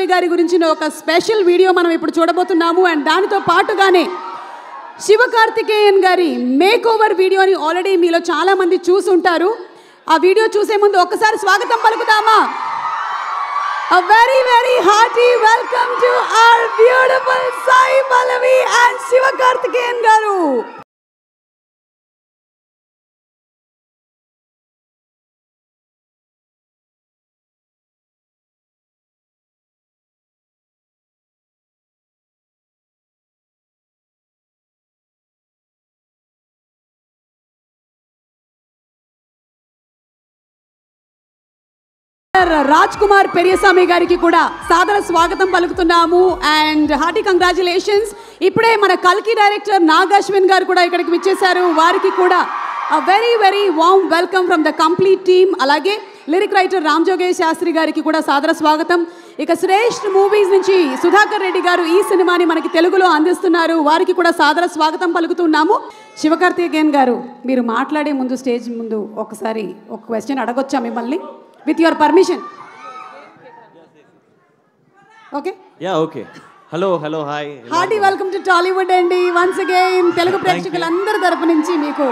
పల్లవి గారి గురించిన ఒక స్పెషల్ వీడియో మనం ఇప్పుడు చూడబోతున్నాము. అండ్ దానితో పాటుగానే శివకార్తికేయన్ గారి మేక్ ఓవర్ వీడియోని ఆల్రెడీ మీలో చాలా మంది చూసుంటారు. ఆ వీడియో చూసే ముందు ఒక్కసారి స్వాగతం పలుకుదామా? A very, very hearty welcome to our beautiful Sai Pallavi and Sivakarthikeyan garu. Raj Kumar Periyaswamy గారికి కూడా సాదర స్వాగతం పలుకుతున్నాము. అండ్ హార్టీ కంగ్రాచులేషన్స్ ఇప్పుడే మన కల్కి డైరెక్టర్ నాగ్ అశ్విన్ గారు కూడా ఇక్కడికి విచ్చేశారు. వారికి కూడా very very warm welcome from the complete team అలాగే లిరిక్ రైటర్ రామ్ జోగేష్ శాస్త్రి గారికి కూడా సాదర స్వాగతం. ఇక శ్రేష్ఠ మూవీస్ నుంచి సుధాకర్ రెడ్డి గారు ఈ సినిమాని మనకి తెలుగులో అందిస్తున్నారు. వారికి కూడా సాదర స్వాగతం పలుకుతున్నాము. శివకార్తికేయన్ గారు మీరు మాట్లాడే ముందు స్టేజ్ ముందు ఒకసారి ఒక క్వశ్చన్ అడగొచ్చా మిమ్మల్ని? With your permission okay yeah okay hello hello hi hearty welcome to Tollywood అండి. వన్స్ అగైన్ తెలుగు ప్రేక్షకులందరి తరపు నుంచి మీకు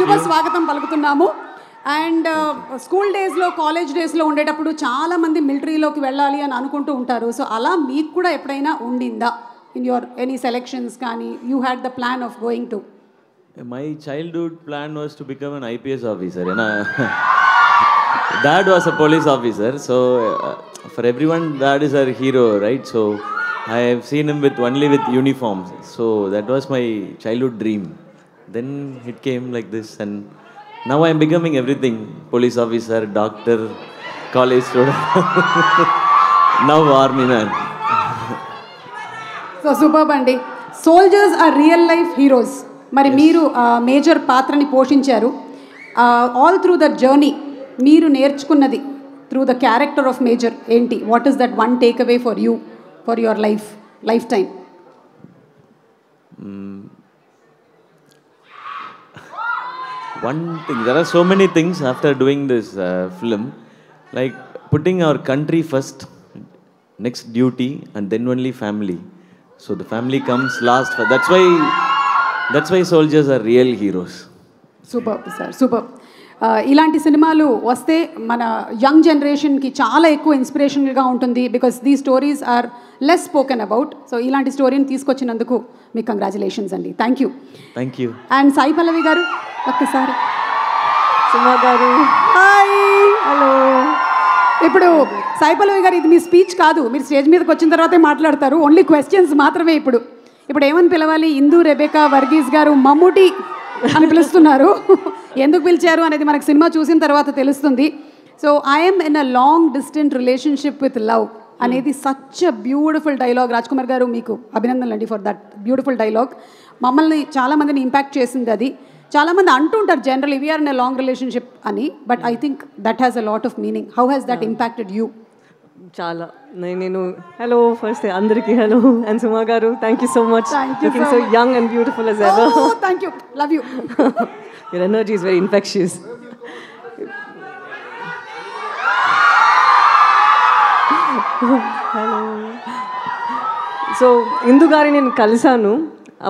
శుభ. స్వాగతం పలుకుతున్నాము. అండ్ స్కూల్ డేస్లో కాలేజ్ డేస్లో ఉండేటప్పుడు చాలా మంది మిలిటరీలోకి వెళ్ళాలి అని అనుకుంటూ ఉంటారు. సో అలా మీకు కూడా ఎప్పుడైనా ఉండిందా? ఇన్ యువర్ ఎనీ సెలెక్షన్స్ కానీ you had the plan of going to my childhood plan was to become an IPS officer and dad was a police officer so for everyone dad is our hero right so I have seen him with only with uniforms so that was my childhood dream then it came like this and now I'm becoming everything police officer doctor college student now army man so superb అండి soldiers are real life heroes మరి మీరు major పాత్రని పోషించారు. All through the journey మీరు నేర్చుకున్నది through the character of Major ఏంటి what is that one take away for you for your life life time one thing there are so many things after doing this uh, film like putting our country first next duty and then only family so the family comes last for, that's why that's why soldiers are real heroes super sir super ఇలాంటి సినిమాలు వస్తే మన young జనరేషన్కి చాలా ఎక్కువ ఇన్స్పిరేషనల్గా ఉంటుంది because these stories are less spoken about. So ఇలాంటి స్టోరీని తీసుకొచ్చినందుకు మీకు కంగ్రాచులేషన్స్ అండి. Thank you. thank you and Sai Pallavi గారు ఒక్కసారి. సుమా గారు. హాయ్. హలో. ఇప్పుడు సాయి పల్లవి గారు ఇది మీ స్పీచ్ కాదు. మీరు స్టేజ్ మీదకి వచ్చిన తర్వాతే మాట్లాడతారు. ఓన్లీ క్వశ్చన్స్ మాత్రమే ఇప్పుడు. ఇప్పుడు ఏమని పిలవాలి? ఇందు రెబేకా వర్గీస్ గారు మమ్ముటి. అని పిలుస్తున్నారు. ఎందుకు పిలిచారు అనేది మనకు సినిమా చూసిన తర్వాత తెలుస్తుంది. So I'm in a long distant relationship with love అనేది such a beautiful dialogue Raj Kumar గారు మీకు అభినందనలు అండి ఫర్ దట్ బ్యూటిఫుల్ డైలాగ్ మమ్మల్ని చాలా మందిని ఇంపాక్ట్ చేసింది అది. చాలామంది అంటుంటారు general we're in a long relationship అని but I think that has a lot of meaning how has that impacted you చాలా. నేను హలో ఫస్ట్ అందరికీ హలో అండ్ సుమా గారు thank you so much looking so young and beautiful as ever. Thank you love you your energy is very infectious. Hello so Indu గారి నేను కలిశాను.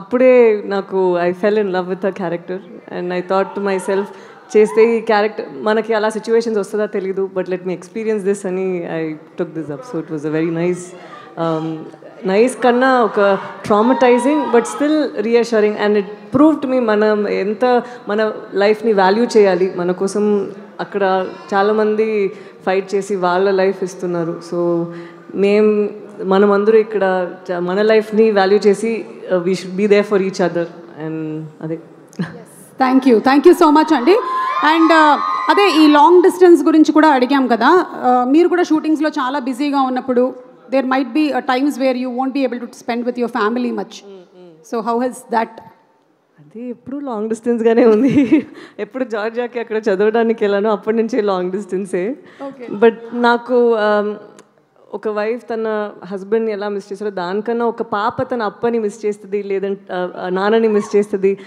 అప్పుడే నాకు I fell in love with a character and I thought to myself చేస్తే ఈ character మనకి అలా situations వస్తుందా తెలీదు but let me experience this అని I took this up so it was a very nice nice కన్నా ఒక traumatising but still reassuring and it proved me మనం ఎంత మన లైఫ్ని వాల్యూ చేయాలి మన కోసం అక్కడ చాలామంది ఫైట్ చేసి వాళ్ళ లైఫ్ ఇస్తున్నారు. సో మేం మనమందరూ ఇక్కడ మన లైఫ్ని వాల్యూ చేసి we should be there for each other and అదే. Thank you thank you so much అండి అండ్ అదే ఈ లాంగ్ డిస్టెన్స్ గురించి కూడా అడిగాం కదా. Uh, మీరు కూడా షూటింగ్స్లో చాలా బిజీగా ఉన్నప్పుడు there might be times where you won't be able to spend with your family much so how has that అది ఎప్పుడు లాంగ్ డిస్టెన్స్గానే ఉంది. ఎప్పుడు జార్జియాకి అక్కడ చదవడానికి వెళ్ళాను అప్పటి నుంచే లాంగ్ డిస్టెన్సే బట్ నాకు um, ఒక వైఫ్ తన హస్బెండ్ని ఎలా మిస్ చేస్తారో దానికన్నా ఒక పాప తన అప్పని మిస్ చేస్తుంది లేదంటే నాన్నని మిస్ చేస్తుంది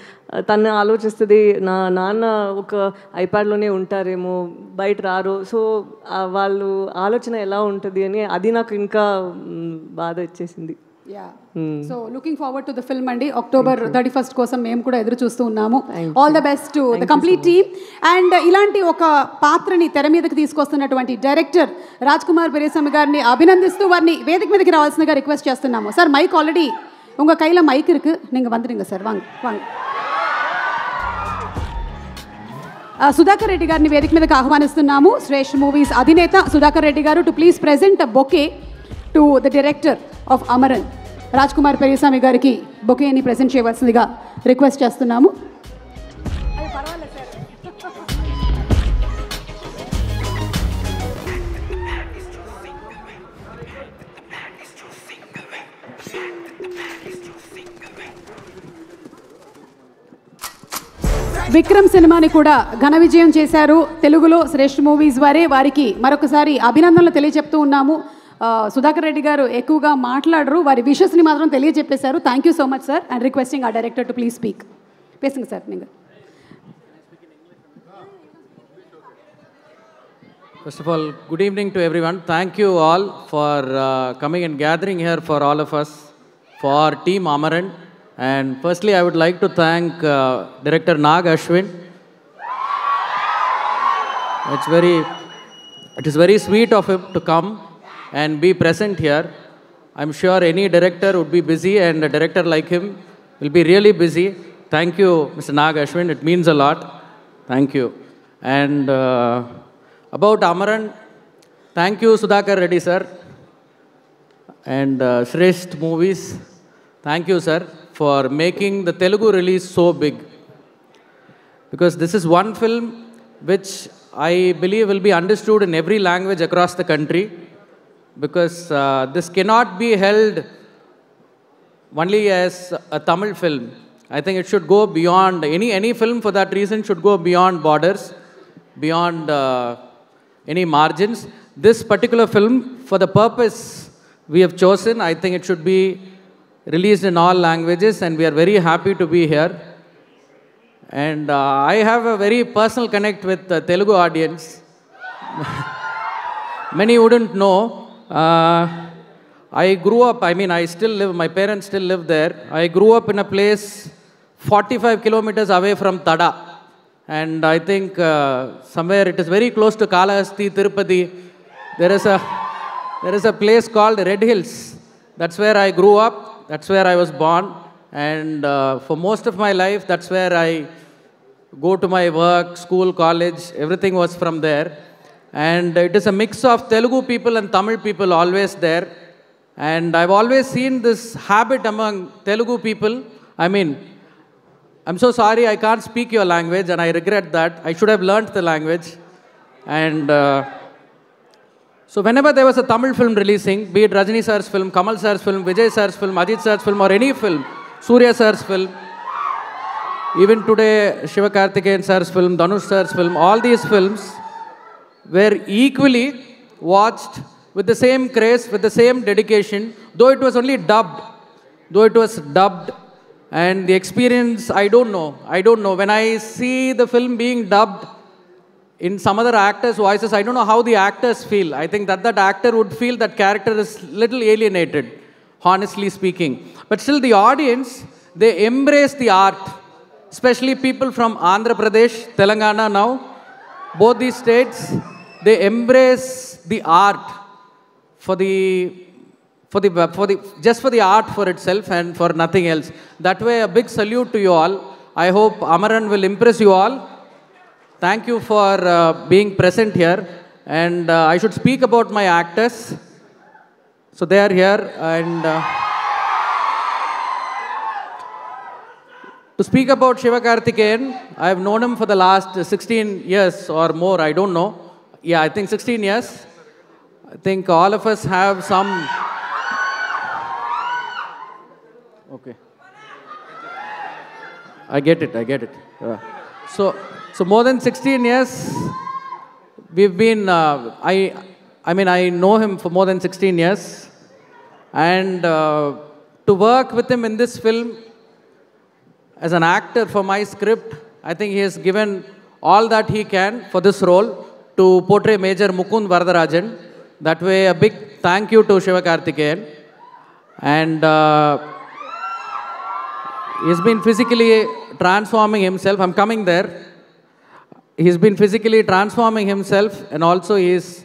తను ఆలోచిస్తుంది నా నాన్న ఒక ఐప్యాడ్లోనే ఉంటారేమో బయట రారు. సో వాళ్ళు ఆలోచన ఎలా ఉంటుంది అని అది నాకు ఇంకా బాధ ఇచ్చేసింది. so looking forward to the film అండి అక్టోబర్ థర్టీ ఫస్ట్ కోసం మేము కూడా ఎదురు చూస్తూ ఉన్నాము all the best to the complete team and ఇలాంటి ఒక పాత్రని తెర మీదకి తీసుకొస్తున్నటువంటి డైరెక్టర్ రాజ్ కుమార్ పెరేస్వామి గారిని అభినందిస్తూ వారిని వేదిక మీదకి రావాల్సిందిగా రిక్వెస్ట్ చేస్తున్నాము సార్ మైక్ ఆల్రెడీ உங்க கையில் மைக் இருக்கு நீங்க வந்துடுங்க சார் வாங்க வாங்க ఆ, సుధాకర్ రెడ్డి గారిని వేదిక మీదకి ఆహ్వానిస్తున్నాము శ్రేష్ఠ మూవీస్ అధినేత సుధాకర్ రెడ్డి గారు to please present bouquet to the director of Amaran Raj Kumar Periyaswamy గారికి బొకేని ప్రజెంట్ చేయవలసిందిగా రిక్వెస్ట్ చేస్తున్నాము. విక్రమ్ సినిమాని కూడా ఘన విజయం చేశారు. తెలుగులో శ్రేష్ఠ మూవీస్ వారే వారికి మరొకసారి అభినందనలు తెలియజెప్తూ ఉన్నాము. సుధాకర్ రెడ్డి గారు ఎక్కువగా మాట్లాడరు. వారి విషస్ని మాత్రం తెలియజెప్పేశారు. Thank you so much sir and requesting ఆ director to please speak pacing sir నేను first of all good evening to everyone thank you all for coming and gathering here for all of us for team Amaran and firstly I would like to thank director Nag Ashwin it's very it is very sweet of him to come and be present here. I'm sure any director would be busy, and a director like him will be really busy. Thank you, Mr. Nag Ashwin. It means a lot. Thank you. And uh, about Amaran, thank you, Sudhakar Reddy, sir, and uh, Shresht Movies. Thank you, sir, for making the Telugu release so big because this is one film which I believe will be understood in every language across the country because uh, this cannot be held only as a Tamil film. I think it should go beyond any any film for that reason should go beyond borders, beyond uh, any margins. This particular film, for the purpose we have chosen, I think it should be released in all languages, and we are very happy to be here. And uh, I have a very personal connect with the Telugu audience. Many wouldn't know. Uh, I grew up, I mean, I still live, my parents still live there. I grew up in a place 45 kilometers away from Tada. And I think uh, somewhere it is very close to Kalahasti, Tirupati. There is a, there is a place called Red Hills. That's where I grew up. That's where I was born. And uh, for most of my life, that's where I go to my work, school, college, everything was from there. And it is a mix of Telugu people and Tamil people always there. And I've always seen this habit among Telugu people. I mean, I'm so sorry I can't speak your language, and I regret that. I should have learnt the language. And uh, so, whenever there was a Tamil film releasing, be it Rajini sir's film, Kamal sir's film, Vijay sir's film, Ajit sir's film, or any film, Surya sir's film, even today, Shiva Karthikeyan sir's film, Dhanush sir's film, all these films were equally watched with the same grace, with the same dedication, though it was only dubbed. Though it was dubbed, and the experience, I don't know. I don't know. When I see the film being dubbed in some other actors' voices, I don't know how the actors feel. I think that that actor would feel that character is little alienated, honestly speaking. But still, the audience, they embrace the art, especially people from Andhra Pradesh, Telangana now, both these states, they embrace the art for the for the for the just for the art for itself and for nothing else. That way, a big salute to you all. I hope Amaran will impress you all. Thank you for uh, being present here. And uh, I should speak about my actors. So they are here. And uh, to speak about Shiva Karthikeyan, I have known him for the last 16 years or more. I don't know. Yeah, I think 16 years. I think all of us have some. Okay. I get it. I get it. Yeah. So, so more than 16 years, we've been. Uh, I I mean, I know him for more than 16 years. And uh, to work with him in this film as an actor for my script, I think he has given all that he can for this role to portray Major Mukund Varadarajan. That way, a big thank you to Shiva Karthikeyan. And uh, he's been physically transforming himself. I'm coming there. He's been physically transforming himself, and also he's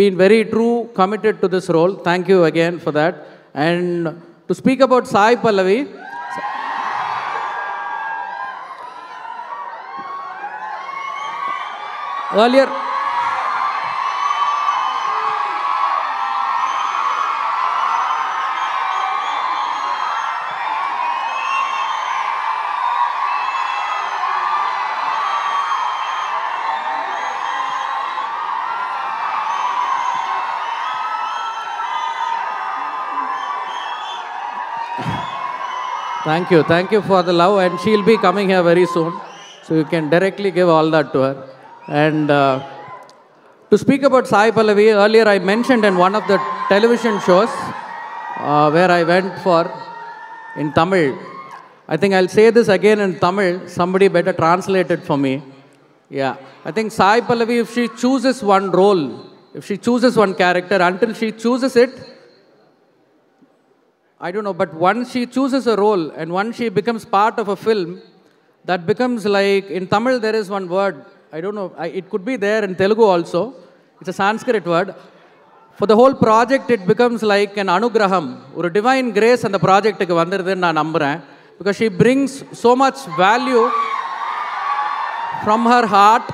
been very true, committed to this role. Thank you again for that. And to speak about Sai Pallavi, earlier. Thank you. Thank you for the love. And she'll be coming here very soon. So you can directly give all that to her. And uh, to speak about Sai Pallavi, earlier I mentioned in one of the television shows uh, where I went for in Tamil. I think I'll say this again in Tamil. Somebody better translate it for me. Yeah. I think Sai Pallavi, if she chooses one role, if she chooses one character, until she chooses it, I don't know, but once she chooses a role and once she becomes part of a film, that becomes like, in Tamil there is one word, I don't know, I, it could be there in Telugu also, it's a Sanskrit word. For the whole project, it becomes like an anugraham, or a divine grace and the project because she brings so much value from her heart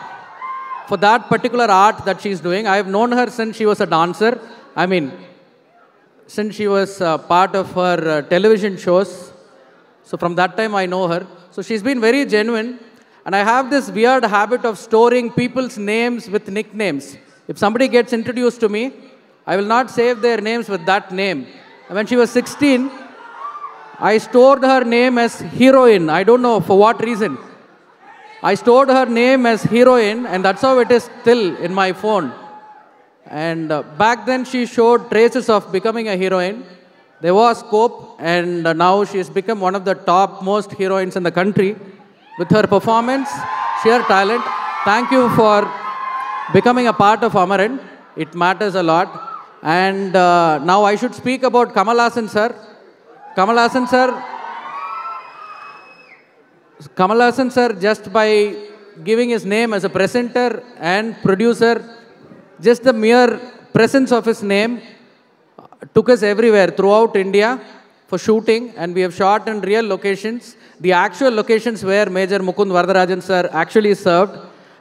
for that particular art that she's doing. I have known her since she was a dancer. I mean, since she was uh, part of her uh, television shows. So from that time, I know her. So she's been very genuine. And I have this weird habit of storing people's names with nicknames. If somebody gets introduced to me, I will not save their names with that name. And when she was 16, I stored her name as heroine. I don't know for what reason. I stored her name as heroine, and that's how it is still in my phone. And uh, back then, she showed traces of becoming a heroine. There was scope, and uh, now she has become one of the top most heroines in the country with her performance, sheer talent. Thank you for becoming a part of Amaran. It matters a lot. And uh, now I should speak about Kamal sir. Kamal sir, Kamal sir, just by giving his name as a presenter and producer, just the mere presence of his name took us everywhere throughout India for shooting, and we have shot in real locations, the actual locations where Major Mukund Varadarajan sir actually served.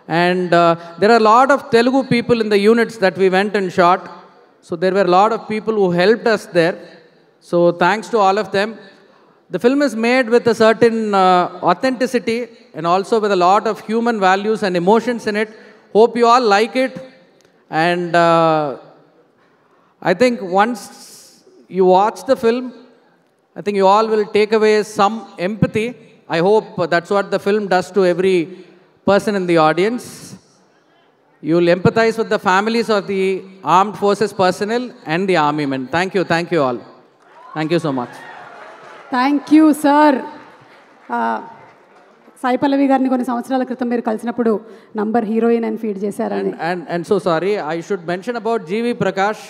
And uh, there are a lot of Telugu people in the units that we went and shot. So there were a lot of people who helped us there. So thanks to all of them. The film is made with a certain uh, authenticity and also with a lot of human values and emotions in it. Hope you all like it. And uh, I think once you watch the film, I think you all will take away some empathy. I hope that's what the film does to every person in the audience. You'll empathize with the families of the armed forces personnel and the army men. Thank you. Thank you all. Thank you so much. Thank you, sir. Uh Sai Pallavi గారిని కొన్ని సంవత్సరాల క్రితం మీరు కలిసినప్పుడు number heroine అని feed చేశారు and and and so sorry I should mention about GV Prakash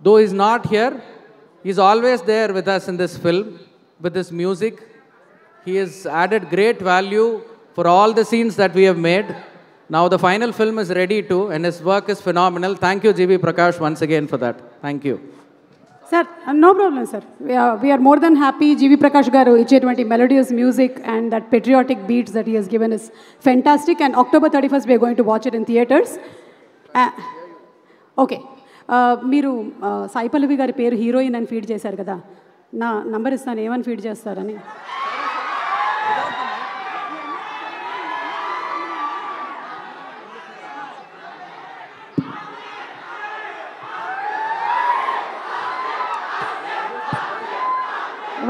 though is not here is always there with us in this film with this music he is added great value for all the scenes that we have made now the final film is ready to and his work is phenomenal thank you GV Prakash once again for that thank you sir no problem sir we're more then happy GV Prakash గారు ఇచ్చేటువంటి melodious music and that patriotic beats that he has given is fantastic and October thirty first we're going to watch it in theatres okay మీరు సాయి పల్లవి గారి పేరు heroine అని feed చేశారు కదా. నా number ఇస్తాను ఏమని ఫీడ్ చేస్తారని?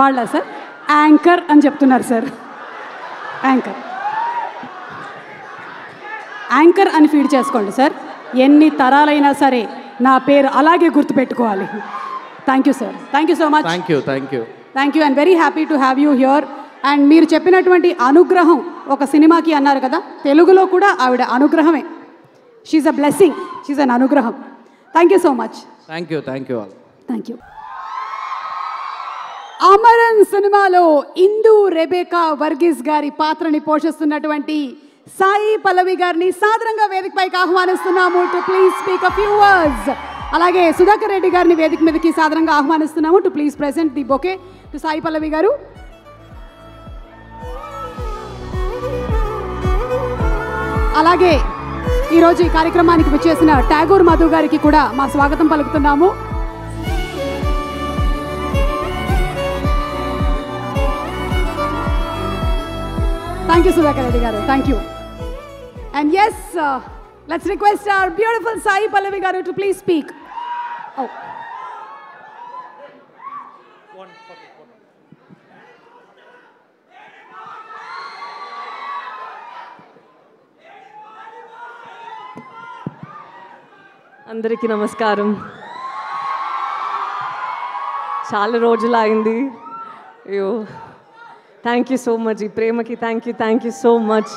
వాళ్ళ సార్? యాంకర్ అని చెప్తున్నారు సార్. యాంకర్ యాంకర్ అని ఫీడ్ చేసుకోండి సార్. ఎన్ని తరాలైనా సరే నా పేరు అలాగే గుర్తుపెట్టుకోవాలి. Thank you sir thank you so much thank you thank you thank you and very happy to have you here and మీరు చెప్పినటువంటి అనుగ్రహం ఒక సినిమాకి అన్నారు కదా తెలుగులో కూడా ఆవిడ అనుగ్రహమే. She's a blessing she's an అనుగ్రహం. Thank you so much thank you thank you thank you Amaran సినిమాలో ఇందు రెబేకా వర్గీస్ గారి పాత్రని పోషిస్తున్నటువంటి సాయి పల్లవి గారిని సాదరంగా వేదికపైకి ఆహ్వానిస్తున్నాము. To please speak a few words అలాగే సుధాకర్ రెడ్డి గారిని వేదిక మీదకి సాధారణంగా ఆహ్వానిస్తున్నాము. To please present the bouquet to Sai Pallavi గారు. అలాగే ఈరోజు ఈ కార్యక్రమానికి విచ్చేసిన టాగూర్ మధు గారికి కూడా మా స్వాగతం పలుకుతున్నాము. Thank you Sudhakar Reddy garu. Thank you and yes let's request our beautiful Sai Pallavi garu to please speak అందరికీ నమస్కారం. చాలా రోజులు అయింది అయ్యో. థ్యాంక్ యూ సో మచ్ ఈ ప్రేమకి thank you thank you so much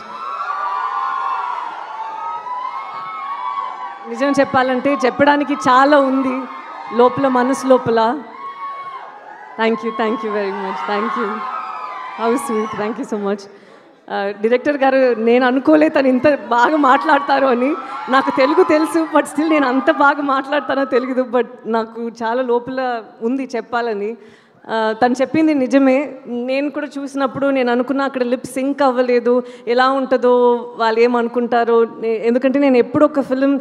నిజం చెప్పాలంటే చెప్పడానికి చాలా ఉంది లోపల మనసు లోపల. Thank you thank you very much thank you how sweet thank you so much director garu నేను అనుకోలే తను ఇంత బాగా మాట్లాడతారు అని. నాకు తెలుగు తెలుసు బట్ స్టిల్ నేను అంత బాగా మాట్లాడతానో తెలియదు బట్ నాకు చాలా లోపల ఉంది చెప్పాలని. తను చెప్పింది నిజమే. నేను కూడా చూసినప్పుడు నేను అనుకున్నా అక్కడ లిప్ సింక్ అవ్వలేదు ఎలా ఉంటుందో వాళ్ళు ఏమనుకుంటారో ఎందుకంటే నేను ఎప్పుడు ఒక ఫిలిం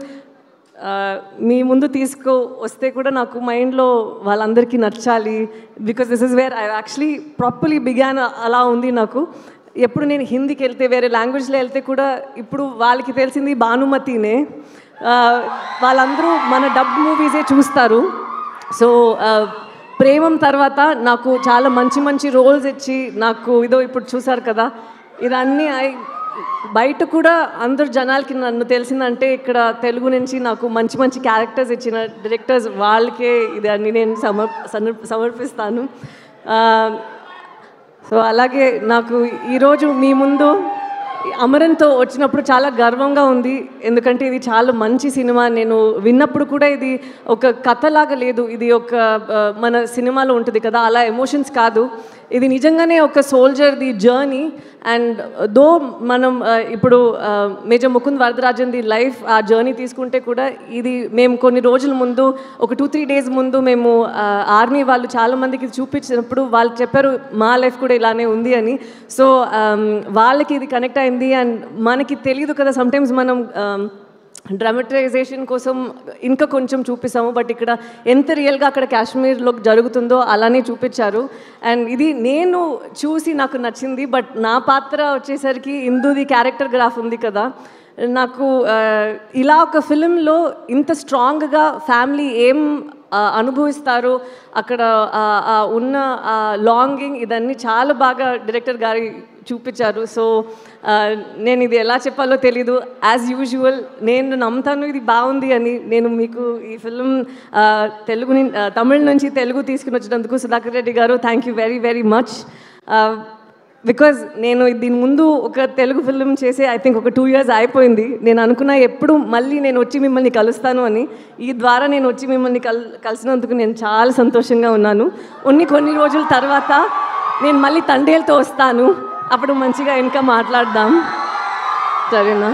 మీ ముందు తీసుకు వస్తే కూడా నాకు మైండ్లో వాళ్ళందరికీ నచ్చాలి. Because this is where I actually properly began అలా ఉంది నాకు. ఎప్పుడు నేను హిందీకి వెళ్తే వేరే లాంగ్వేజ్లో వెళ్తే కూడా ఇప్పుడు వాళ్ళకి తెలిసింది భానుమతినే. వాళ్ళందరూ మన డబ్ మూవీసే చూస్తారు. సో ప్రేమం తర్వాత నాకు చాలా మంచి మంచి రోల్స్ ఇచ్చి నాకు ఇదో ఇప్పుడు చూసారు కదా ఇదన్నీ ఐ బయట కూడా అందరు జనాలకి నన్ను తెలిసిందంటే ఇక్కడ తెలుగు నుంచి నాకు మంచి మంచి క్యారెక్టర్స్ ఇచ్చిన డైరెక్టర్స్ వాళ్ళకే ఇదన్నీ నేను సమర్ సమర్- సమర్పిస్తాను. సో అలాగే నాకు ఈరోజు మీ ముందు అమరంతో వచ్చినప్పుడు చాలా గర్వంగా ఉంది. ఎందుకంటే ఇది చాలా మంచి సినిమా. నేను విన్నప్పుడు కూడా ఇది ఒక కథలాగా లేదు. ఇది ఒక మన సినిమాలో ఉంటుంది కదా. అలా ఎమోషన్స్ కాదు. ఇది నిజంగానే ఒక సోల్జర్ది జర్నీ అండ్ దో మనం uh, ఇప్పుడు uh, మేజర్ ముకుంద్ వరదరాజన్ది లైఫ్ ఆ జర్నీ తీసుకుంటే కూడా ఇది మేము కొన్ని రోజుల ముందు ఒక టూ త్రీ డేస్ ముందు మేము uh, ఆర్మీ వాళ్ళు చాలామందికి చూపించినప్పుడు వాళ్ళు చెప్పారు మా లైఫ్ కూడా ఇలానే ఉంది అని. సో um, వాళ్ళకి ఇది కనెక్ట్ అయింది. అండ్ మనకి తెలియదు కదా సమ్టైమ్స్ మనం um, um, డ్రామటైజేషన్ కోసం ఇంకా కొంచెం చూపిస్తాము బట్ ఇక్కడ ఎంత రియల్గా అక్కడ కాశ్మీర్లో జరుగుతుందో అలానే చూపించారు. అండ్ ఇది నేను చూసి నాకు నచ్చింది బట్ నా పాత్ర వచ్చేసరికి ఇందుది క్యారెక్టర్ గ్రాఫ్ ఉంది కదా. నాకు ఇలా ఒక ఫిలింలో ఇంత స్ట్రాంగ్గా ఫ్యామిలీ ఏం అనుభవిస్తారు అక్కడ ఉన్న లాంగింగ్ ఇదన్నీ చాలా బాగా డైరెక్టర్ గారి చూపించారు. సో నేను ఇది ఎలా చెప్పాలో తెలీదు. యాజ్ యూజువల్ నేను నమ్ముతాను ఇది బాగుంది అని నేను మీకు ఈ ఫిల్మ్ తెలుగు తమిళ్ తమిళ నుంచి తెలుగు తీసుకుని వచ్చినందుకు Sudhakar Reddy garu thank you very very much because నేను దీని ముందు ఒక తెలుగు ఫిల్మ్ చేసి ఐ థింక్ ఒక టూ ఇయర్స్ అయిపోయింది. నేను అనుకున్నా ఎప్పుడు మళ్ళీ నేను వచ్చి మిమ్మల్ని కలుస్తాను అని. ఈ ద్వారా నేను వచ్చి మిమ్మల్ని కల్ కలిసినందుకు నేను చాలా సంతోషంగా ఉన్నాను. ఉన్ని కొన్ని రోజుల తర్వాత నేను మళ్ళీ తండేలతో వస్తాను. అప్పుడు మంచిగా ఇంకా మాట్లాడదాం. సరేనా?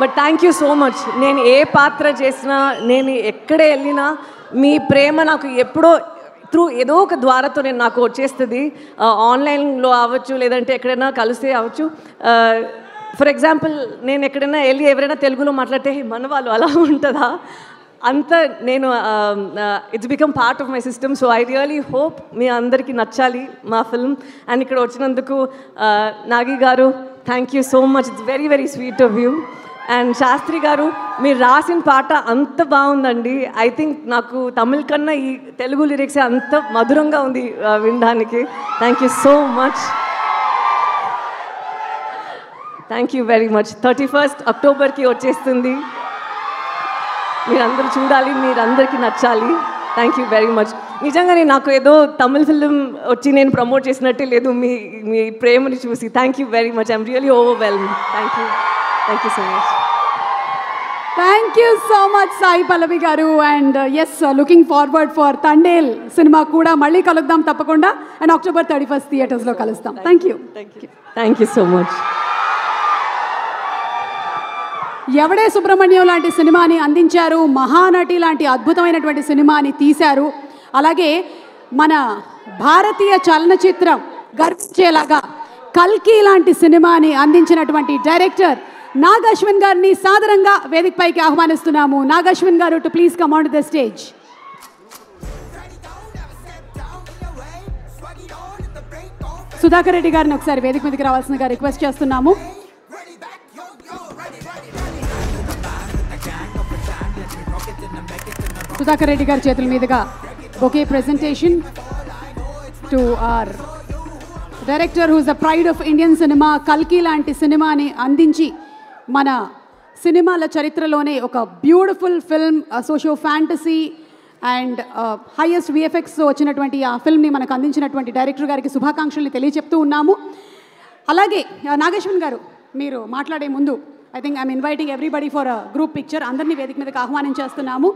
But thank you so much నేను ఏ పాత్ర చేసినా నేను ఎక్కడ వెళ్ళినా మీ ప్రేమ నాకు ఎప్పుడో త్రూ ఏదో ఒక ద్వారాతో నేను నాకు వచ్చేస్తుంది. ఆన్లైన్లో అవ్వచ్చు లేదంటే ఎక్కడైనా కలిస్తే అవ్వచ్చు. ఫర్ ఎగ్జాంపుల్ నేను ఎక్కడైనా వెళ్ళి ఎవరైనా తెలుగులో మాట్లాడితే మన వాళ్ళు అలా ఉంటుందా? అంత నేను it's become part of my system so I really hope మీ అందరికీ నచ్చాలి మా ఫిల్మ్ అండ్ ఇక్కడ వచ్చినందుకు Nagi garu thank you so much it's very very sweet of you and Shastri garu మీరు రాసిన పాట అంత బాగుందండి. ఐ థింక్ నాకు తమిళ్ కన్నా ఈ తెలుగు లిరిక్స్ అంత మధురంగా ఉంది వినడానికి. Thank you so much thank you very much thirty first అక్టోబర్కి వచ్చేస్తుంది. మీరందరూ చూడాలి మీరందరికీ నచ్చాలి. థ్యాంక్ యూ వెరీ మచ్ నిజంగానే నాకు ఏదో తమిళ ఫిలిం వచ్చి నేను ప్రమోట్ చేసినట్టే లేదు మీ మీ ప్రేమని చూసి. Thank you very much I'm really overwhelm thank you thank you so much thank you so much Sai Pallavi garu. And yes looking forward for Thandel cinema కూడా మళ్ళీ కలుద్దాం తప్పకుండా. అండ్ అక్టోబర్ థర్టీ ఫస్ట్ థియేటర్స్లో కలుస్తాం. Thank you thank you thank you so much Evade Subrahmanyam లాంటి సినిమాని అందించారు? మహానటి లాంటి అద్భుతమైనటువంటి సినిమాని తీశారు. అలాగే మన భారతీయ చలనచిత్రం గర్వించేలాగా కల్కి లాంటి సినిమాని అందించినటువంటి డైరెక్టర్ నాగ్ అశ్విన్ గారిని సాదరంగా వేదికపైకి ఆహ్వానిస్తున్నాము. Nag Ashwin garu to please come on the stage Sudhakar Reddy గారిని ఒకసారి వేదిక మీదకి రావాల్సిందిగా రిక్వెస్ట్ చేస్తున్నాము. సుధాకర్ రెడ్డి గారి చేతుల మీదుగా ఒకే presentation to our director who's the pride of Indian cinema కల్కి లాంటి సినిమాని అందించి మన సినిమాల చరిత్రలోనే ఒక beautiful film socio fantasy and highest VFX వచ్చినటువంటి ఆ ఫిల్మ్ని మనకు అందించినటువంటి డైరెక్టర్ గారికి శుభాకాంక్షల్ని తెలియచెప్తూ ఉన్నాము. అలాగే నాగేశ్వరన్ గారు మీరు మాట్లాడే ముందు I think I'm inviting everybody for group picture అందరినీ వేదిక మీదకి ఆహ్వానించేస్తున్నాము.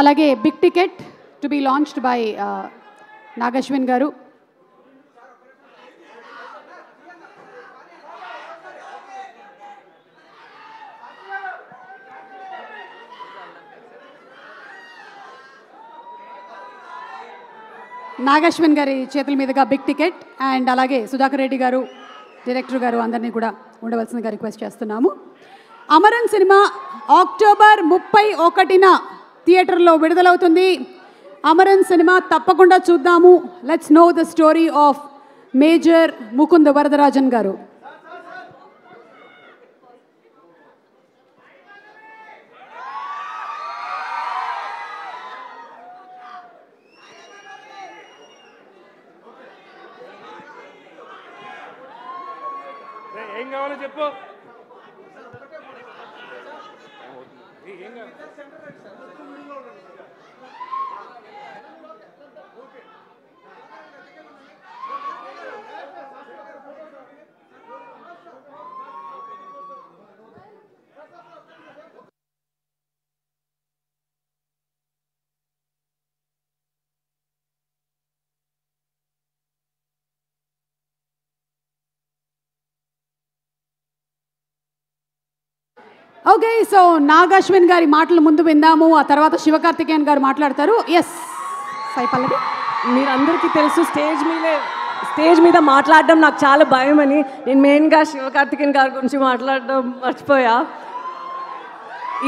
అలాగే big ticket to be launched by Nagashwin garu. Nagashwin గారి చేతుల మీదుగా బిగ్ టికెట్ అండ్ అలాగే సుధాకర్ రెడ్డి గారు డైరెక్టర్ గారు అందరినీ కూడా ఉండవలసిందిగా రిక్వెస్ట్ చేస్తున్నాము. అమరన్ సినిమా అక్టోబర్ ముప్పై ఒకటిన థియేటర్లో విడుదలవుతుంది. అమరన్ సినిమా తప్పకుండా చూద్దాము. Let's know the story of major Mukunda Varadarajan garu. ఏం కావాలో చెప్పు. Sí, venga. Okay so Nag Ashwin గారి మాటలు ముందు విందాము ఆ తర్వాత శివకార్తికేయన్ గారు మాట్లాడతారు. ఎస్ సాయి పల్లవి మీరందరికీ తెలుసు స్టేజ్ మీదే స్టేజ్ మీద మాట్లాడడం నాకు చాలా భయం అని నేను మెయిన్గా శివకార్తికేయన్ గారి గురించి మాట్లాడడం మర్చిపోయా.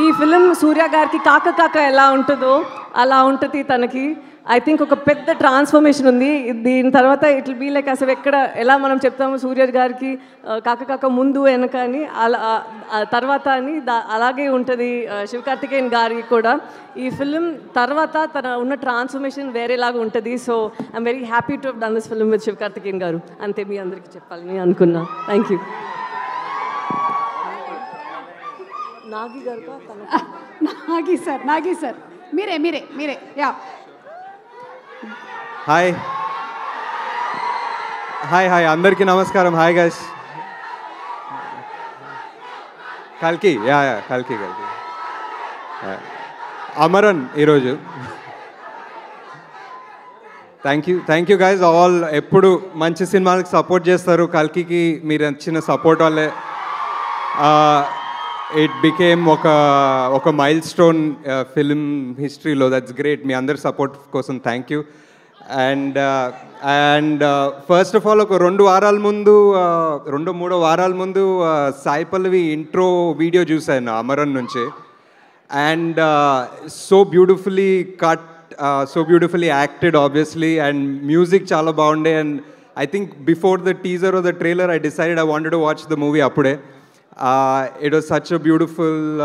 ఈ ఫిలిం సూర్య గారికి కాక కాక ఎలా ఉంటుందో అలా ఉంటుంది తనకి. ఐ థింక్ ఒక పెద్ద ట్రాన్స్ఫర్మేషన్ ఉంది. దీని తర్వాత ఇట్ బీ లైక్ అసలు ఎక్కడ ఎలా మనం చెప్తాము సూర్య గారికి కాక కాక ముందు వెనక అని అలా తర్వాత అని దా అలాగే ఉంటుంది శివకార్తికేయన్ గారికి కూడా. ఈ ఫిలిం తర్వాత తన ఉన్న ట్రాన్స్ఫర్మేషన్ వేరేలాగా ఉంటుంది. So I'm very happy to done this film with Sivakarthikeyan garu. అంతే మీ అందరికీ చెప్పాలని అనుకున్నా. థ్యాంక్ యూ నాగి గారు నాగి సార్ నాగి సార్. మీరే మీరే మీరే. యా. హాయ్. Hi hi. అందరికీ నమస్కారం. హాయ్ గైస్ కల్కి. యా యా కల్కి కల్కి. అమరన్ ఈరోజు. Thank you thank you guys all ఎప్పుడు మంచి సినిమాలకు సపోర్ట్ చేస్తారు. కల్కికి మీరు ఇచ్చిన సపోర్ట్ వల్లే ఇట్ బికేమ్ ఒక ఒక మైల్ స్టోన్ ఫిలిం హిస్టరీలో దట్స్ గ్రేట్ మీ అందరి సపోర్ట్ కోసం thank you and and first of all ఒక రెండు వారాల ముందు రెండు మూడో వారాల ముందు సాయిపల్లవి ఇంట్రో వీడియో చూశాను అమరన్ నుంచి. And so beautifully cut so beautifully acted obviously and music చాలా బాగుండే. And I think before the teaser of the trailer I decided I wanted watch the movie అప్పుడే. It was such beautiful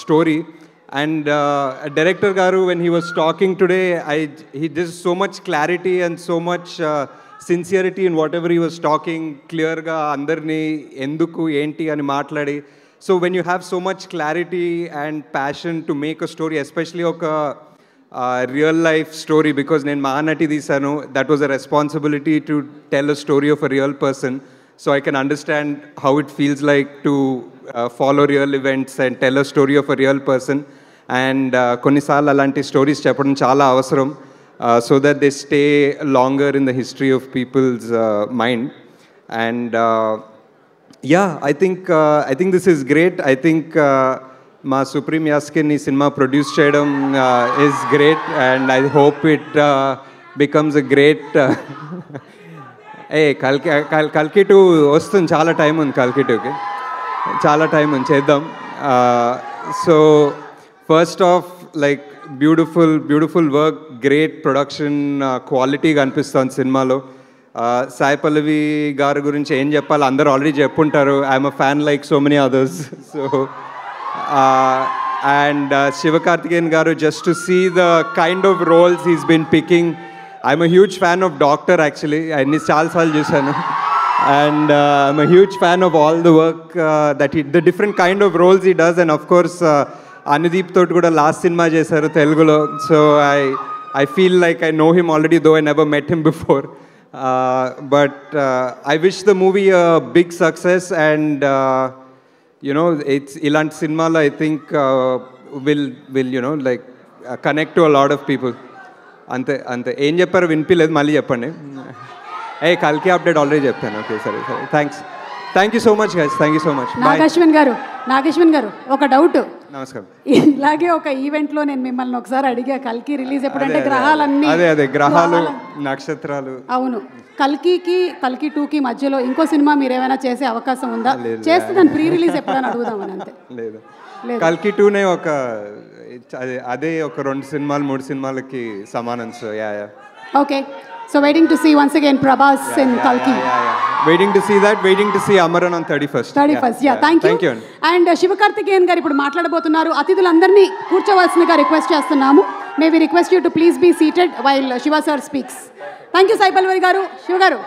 story such a beautiful uh, story. And uh, director Garu, when he was talking today, I he just so much clarity and so much uh, sincerity in whatever he was talking. Clear ga andarni enduku enti ani మాట్లాడి so when you have so much clarity and passion to make a story especially ఒక real life story because నేను మహానటి తీశాను that was a responsibility to tell a story of a real person so I can understand how it feels like to follow real events and tell a story of a real person And కొన్నిసార్లు అలాంటి stories చెప్పడం చాలా అవసరం so that they stay longer in the history of peoples mind and yeah I think I think this is great I think మా supreme యాస్కిన్ ఈ cinema produce చేయడం is great and I hope it becomes a great ఏ కల్కి కల్ కల్కి two వస్తుంది. చాలా time ఉంది కల్కి టూకి చాలా టైం ఉంది. చేద్దాం. So first of like beautiful beautiful work great production quality కనిపిస్తుంది సినిమాలో. సాయి పల్లవి గారి గురించి ఏం చెప్పాలి అందరూ ఆల్రెడీ చెప్పుంటారు. I'm a fan like so many others so and Sivakarthikeyan garu just to see the kind of roles he's been picking I'm a huge fan of Doctor actually అన్ని చాలాసార్లు చూశాను. And I'm a huge fan of all the work that the different kind of roles he does and of course Anudeep తోటి కూడా last cinema చేశారు తెలుగులో. So I I feel like I know him already though I never met him before but I wish the movie big success and you know it's ఇలాంటి సినిమాలో I think will will you know like connect to a lot of people అంతే అంతే. ఏం చెప్పారో వినిపించలేదు మళ్ళీ చెప్పండి. ఏ కల్కి అప్డేట్ ఆల్రెడీ చెప్పాను. ఓకే సరే సరే. Thanks thank you so much guys thank you so much Nagashwin garu Nagashwin garu ఒక డౌట్ నమస్కారం. ఇలాగే ఒక ఈవెంట్లో నేను మిమ్మల్ని ఒకసారి అడిగా కల్కి రిలీజ్ ఎప్పుడంటే గ్రహాలన్నీ. అదే అదే గ్రహాలు నక్షత్రాలు. అవును. కల్కికి కల్కి టూకి మధ్యలో ఇంకో సినిమా మీరు ఏమైనా చేసే అవకాశం ఉందా. చేస్తే దాని ప్రీ రిలీజ్ ఎప్పుడైనా అడుగుదామని అంతే. లేదు. కల్కి టూనే ఒక అదే ఒక రెండు సినిమాలు మూడు సినిమాలకి సమానం so yeah so waiting to see once again Prabhas in కల్కి waiting to see that waiting to see Amaran on thirty first thirty first yeah thank you thank you and Sivakarthikeyan garu ఇప్పుడు మాట్లాడబోతున్నారు. అతిథులందరినీ కూర్చోవలసిందిగా request చేస్తున్నాము. May we request you to please be seated while Shiva sir speaks thank you Saipallavi garu. Shiva garu.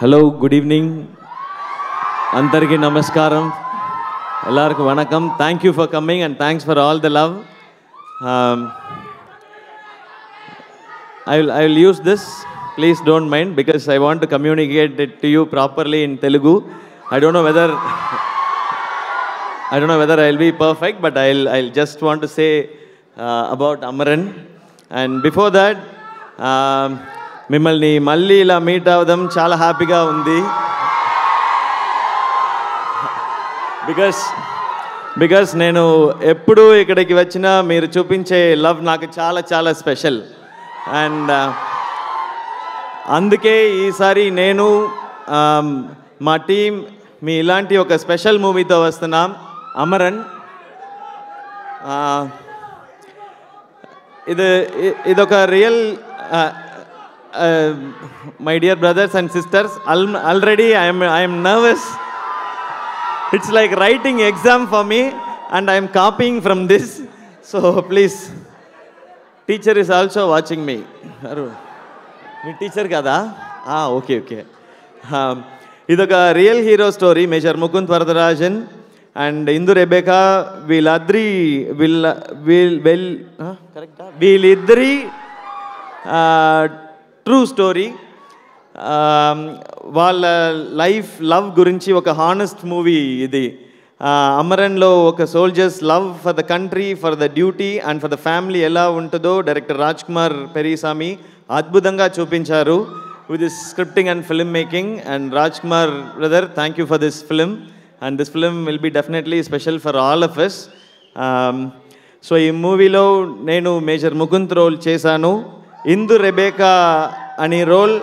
Hello good evening அந்தரிக்கு நமஸ்காரம் எல்லாருக்கும் Thank you for coming and thanks for all the love. Um, I'll I'll use this. please don't mind because I want to communicate it to you properly in Telugu. I don't know whether I don't know whether I'll be perfect, but I'll I'll just want to say uh, about Amaran. And before that, um, మిమ్మల్ని మళ్ళీ ఇలా meet అవ్వడం చాలా హ్యాపీగా ఉంది. Because because నేను ఎప్పుడు ఇక్కడికి వచ్చినా మీరు చూపించే లవ్ నాకు చాలా చాలా స్పెషల్. అండ్ అందుకే ఈసారి నేను మా టీం మీ ఇలాంటి ఒక స్పెషల్ మూవీతో వస్తున్నాం. అమరన్ ఇది ఇదొక real my dear brothers and sisters Al already I'm I'm nervous it's like writing exam for me and I'm copying from this so please teacher is also watching me అరు మీ teacher కదా? Okay okay ఇదొక real hero story major Mukund Varadarajan and Indu Rebecca వీళ్ళిద్దరి వీళ్ళ వీల్ well కరెక్టా వీళ్ళిద్దరి true story వాళ్ళ లైఫ్ లవ్ గురించి ఒక హానెస్ట్ మూవీ ఇది. అమరన్లో ఒక soldier's love for the country for the duty and for the family ఎలా ఉంటుందో డైరెక్టర్ రాజ్ కుమార్ పెరీసామి అద్భుతంగా చూపించారు with this scripting and film making and Raj Kumar brother thank you for this film and this film will be definitely special for all of us so ఈ మూవీలో నేను major Mukund role చేశాను. ఇందు Rebecca అనే role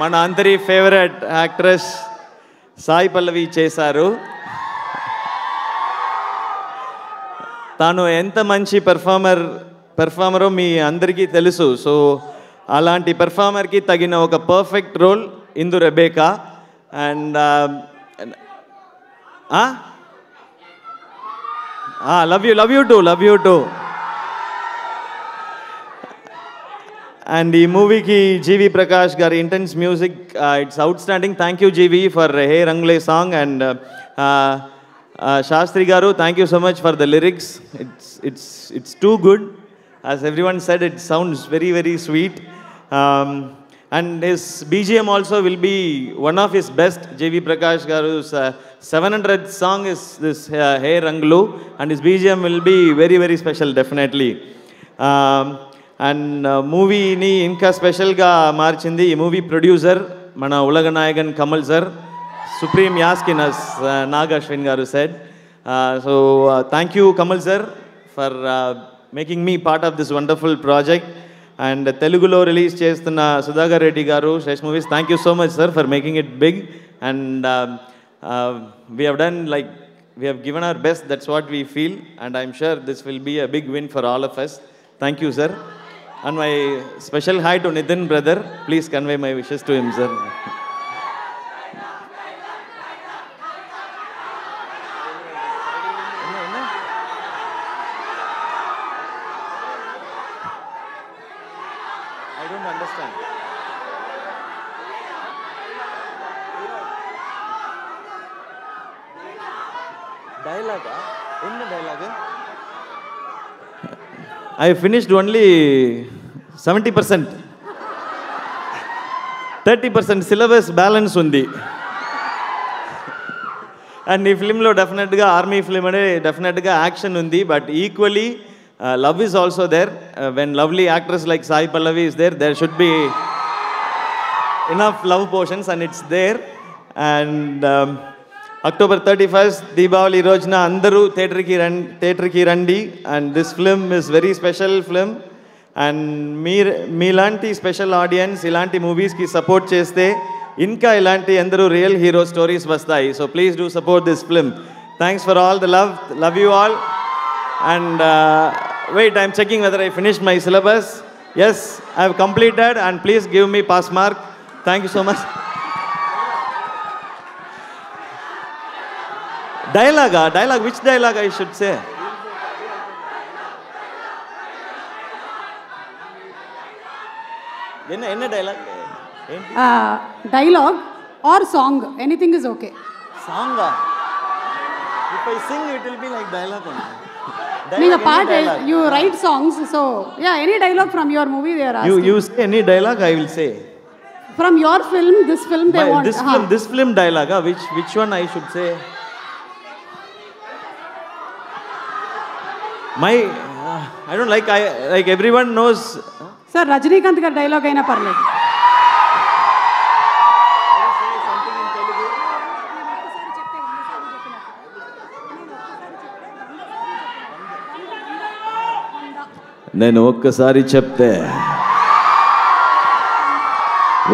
మన అందరి favourite actress Sai Pallavi చేశారు. తాను ఎంత మంచి పెర్ఫార్మర్ పెర్ఫార్మరో మీ అందరికీ తెలుసు. సో అలాంటి పెర్ఫార్మర్కి తగిన ఒక perfect role Indu Rebecca. And love you love you too love you too. And ఈ మూవీకి జీవి ప్రకాష్ గారి intense music it's outstanding thank you GV for Hey Rangule song and Shastri garu thank you so much for the lyrics it's it's it's too good as everyone said it sounds very very sweet and his BGM also will be one of his best GV Prakash garu seven hundred song is this Hey Rangule and his BGM will be very very special definitely and మూవీని ఇంకా స్పెషల్గా మార్చింది ఈ movie producer మన Ulaga Nayakan Kamal sir supreme యాస్కినస్ as Nag Ashwin garu said so thank you Kamal sir for making me part of this wonderful project and తెలుగులో release చేస్తున్న Sudhakar Reddy garu Shreshth movies thank you so much sir for making it big and we have done like we have given our best that's what we feel and I'm sure this will be a big win for all of us thank you sir and my special hi to Nithiin brother please convey my wishes to him sir I don't understand. I finished only seventy percent thirty percent syllabus balance ఉంది. And ఈ ఫిలింలో డెఫినెట్గా army film అనే డెఫినెట్గా action ఉంది. But equally love is also there when lovely actress like Sai Pallavi is there there should be enough love portions and it's there. And October thirty first Deepavali రోజున అందరూ థియేటర్కి రం థియేటర్కి రండి. And this film is very special film and మీ మీలాంటి special audience ఇలాంటి మూవీస్కి support చేస్తే ఇంకా ఇలాంటి అందరూ రియల్ హీరో స్టోరీస్ వస్తాయి. So please do support this film thanks for all the love love you all and wait I'm checking whether I finish my syllabus yes I have completed and please give me pass mark thank you so much dialogue ah dialogue which dialogue i should say என்ன என்ன dialogue dialogue or song anything is okay song ah if i sing it will be like dialogue only நீங்க பாட்டு you write songs so yeah any dialogue from your movie there are you you say any dialogue I will say from your film this film they want this film this film டைலாகா which which one I should say my I don't like I like everyone knows sir Rajinikanth గారి dialogue అయినా పర్లేదు. నేను ఒక్కసారి చెప్తే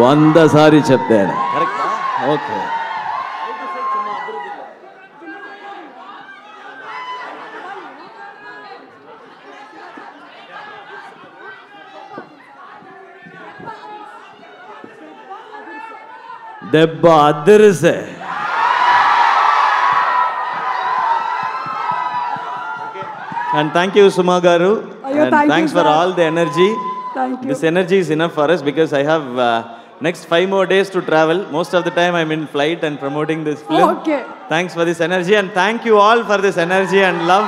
వంద సారి చెప్తాను. Okay The ಅದ್ರಿಸೆ And thank you, Suma Garu. Oh, Ayo, and thank thanks for all the energy. Thank you. This energy is enough for us because I have uh, next five more days to travel. Most of the time I'm in flight and promoting this film. Oh, okay. Thanks for this energy and thank you all for this energy and love.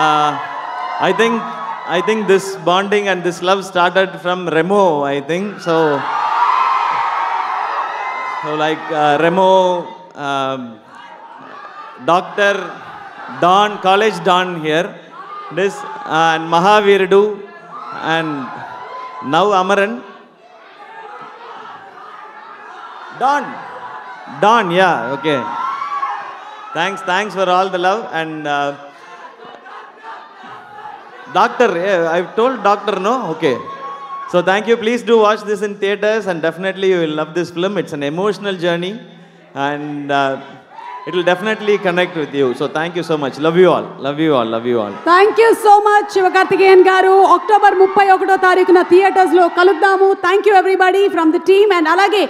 Uh, I think I think this bonding and this love started from Remo, I think. So. So like uh, Remo, um, Doctor Don, College Don here, this uh, and Mahavirdu, and now Amaran. Don, Don, yeah, okay. Thanks, thanks for all the love and. Uh, Doctor, yeah, I've told doctor no? Okay. So thank you. Please do watch this in theaters and definitely you will love this film. It's an emotional journey and uh, it will definitely connect with you. So thank you so much. Love you all. Love you all. Love you all. Thank you so much Sivakarthikeyan garu October ముప్పై ఒకటో తారీఖున థియేటర్స్లో కలుద్దాము thank you everybody from the team and అలాగే